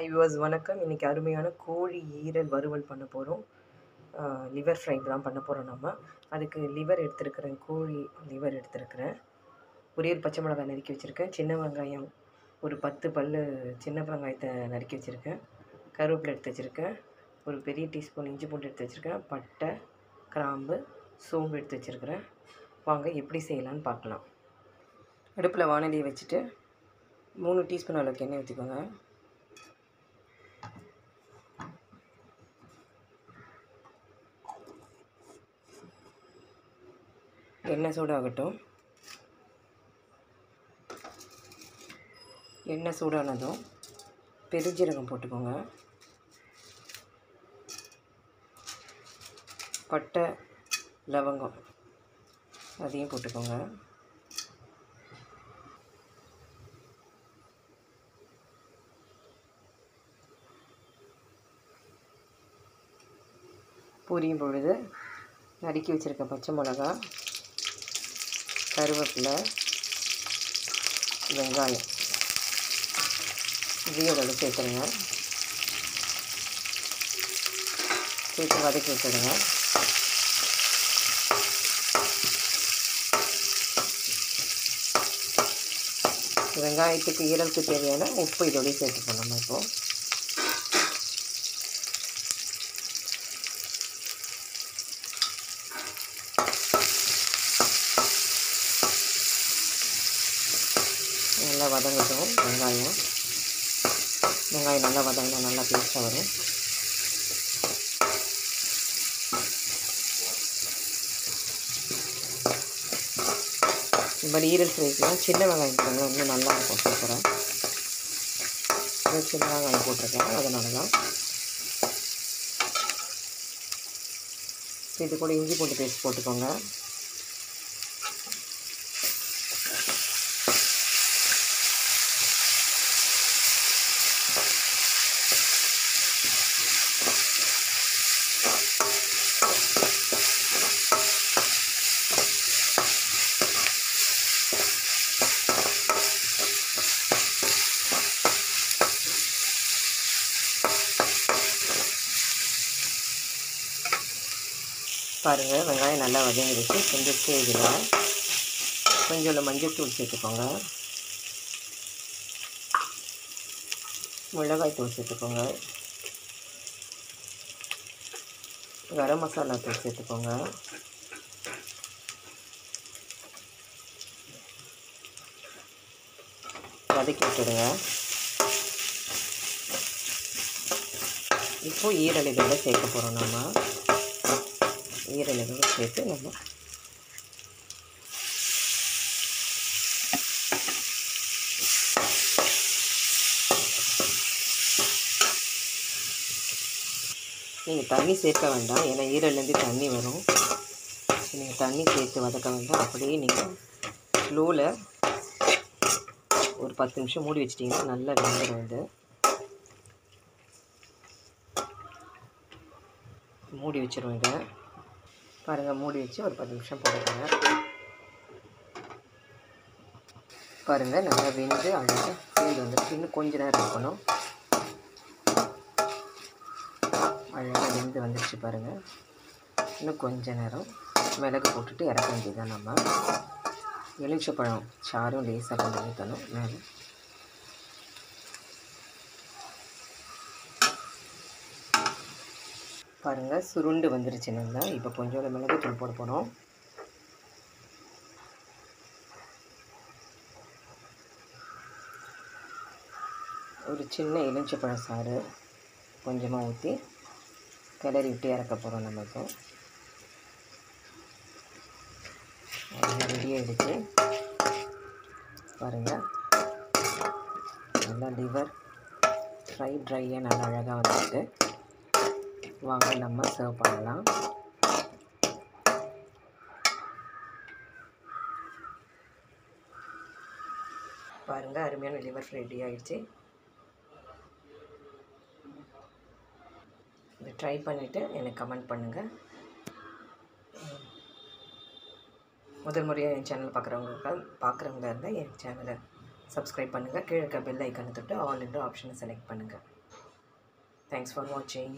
High viewers வணக்கம். இன்றைக்கி அருமையான கோழி ஈரல் வறுவல் பண்ண போகிறோம் லிவர் ஃப்ரை தான் பண்ண போகிறோம் நம்ம. அதுக்கு லிவர் எடுத்துருக்கிறேன் கோழி லிவர் எடுத்துருக்கிறேன். ஒரே ஒரு பச்சை மிளகாய் நறுக்கி வச்சுருக்கேன். சின்ன வெங்காயம் ஒரு பத்து பல் சின்ன வெங்காயத்தை நறுக்கி வச்சுருக்கேன். கருவேப்பிலை எடுத்து வச்சுருக்கேன். ஒரு பெரிய டீஸ்பூன் இஞ்சி பூண்டு எடுத்து வச்சுருக்கேன். பட்டை கிராம்பு சோம்பு எடுத்து வச்சுருக்கிறேன். வாங்க எப்படி செய்யலான்னு பார்க்கலாம். அடுப்பில் வானலியை வச்சுட்டு மூணு டீஸ்பூன் அளவுக்கு எண்ணெய் ஊற்றிக்கோங்க எண்ணெய் சூடாகட்டும். எண்ணெய் சூடானதும் பெருஞ்சீரகம் போட்டுக்கோங்க. பட்டை லவங்கம் அதையும் போட்டுக்கோங்க. பொரியும் பொழுது நறுக்கி வச்சுருக்க பச்சை மிளகா கருவேப்பிலை வெங்காயம். இதையும் அதோட சேர்த்துருங்க சேர்த்து வதக்கி வச்சுடுங்க. வெங்காயத்துக்கு ஈரலுக்கு தேவையான உப்பு இதோடய சேர்த்துக்கணும் நம்ம இப்போது நல்லா வதங்கட்டும். வெங்காயம். வெங்காயம் நல்லா வதங்கினா நல்லா டேஸ்ட்டாக வரும். இந்த ஈரல் ஃப்ரைக்கெலாம் சின்ன வெங்காயம் போட்டாங்க இன்னும் நல்லாயிருக்கும் சூப்பராக சின்ன வெங்காயம் போட்டிருக்கேன். அதனால தான் இது கூட இஞ்சி பூண்டு பேஸ்ட் போட்டுக்கோங்க. பாருங்கள் வெங்காயம் நல்லா வதங்கிடுச்சு. கொஞ்சம் ஸ்டேஜில் கொஞ்சம் மஞ்சள் தூள் சேர்த்துக்கோங்க. மிளகாய் தூள் சேர்த்துக்கோங்க. கரம் மசாலா தூள் சேர்த்துக்கோங்க. வதக்கி விட்டுடுங்க. இப்போது ஈரல் சேர்க்க போகிறோம் நம்ம. ஈரலோடு சேர்த்து நம்ம நீங்கள் தண்ணி சேர்க்க வேண்டாம் ஏன்னா ஈரல்லேருந்து தண்ணி வரும். நீங்கள் தண்ணி சேர்த்து வதக்க வேண்டாம். அப்படியே நீங்கள் ஸ்லோவில் ஒரு பத்து நிமிஷம் மூடி வச்சிட்டிங்கன்னா நல்லா வெந்துடும் வந்து மூடி வச்சுருவேன் இதை. பாருங்கள் மூடி வச்சு ஒரு பத்து நிமிஷம் போடுறாங்க பாருங்கள் நல்லா வெந்து அழகாக சேர்ந்து வந்துருக்கு இன்னும் கொஞ்ச நேரம் இருக்கணும். அழகாக வெந்து வந்துடுச்சு பாருங்கள் இன்னும் கொஞ்ச நேரம் மிளகு போட்டுட்டு இறக்க வேண்டியதுதான் நம்ம. எலுமிச்சப்பழம் சாரும் லேசாக கொஞ்சம் ஊற்றணும் மேலே. பாருங்கள் சுருண்டு வந்துருச்சு நல்லா. இப்போ கொஞ்சம் மிளகு தூள் போட போகிறோம் ஒரு சின்ன எலுமிச்சப்பழம் சாறு கொஞ்சமாக ஊற்றி கிளறி விட்டு இறக்க போகிறோம் நமக்கு இப்போ. ரெடி ஆகிடுச்சு பாருங்கள் நல்லா லிவர் ஃப்ரை ட்ரையாக நல்லா அழகாக வந்துருக்கு. வாங்க நம்ம சர்வ் பண்ணலாம். பாருங்கள் அருமையான லிவர் ரெடி ஆகிடுச்சு இதை ட்ரை பண்ணிவிட்டு எனக்கு கமெண்ட் பண்ணுங்கள் முதல் முறையாக என் சேனல் பார்க்குறவங்களுக்கு பார்க்குறவங்களா இருந்தால் என் சேனலை சப்ஸ்கிரைப் பண்ணுங்கள் கீழே இருக்க பெல் ஐக்கானை தொட்டு ஆல் இண்டோ ஆப்ஷனை செலக்ட் பண்ணுங்கள் தேங்க்ஸ் ஃபார் வாட்சிங்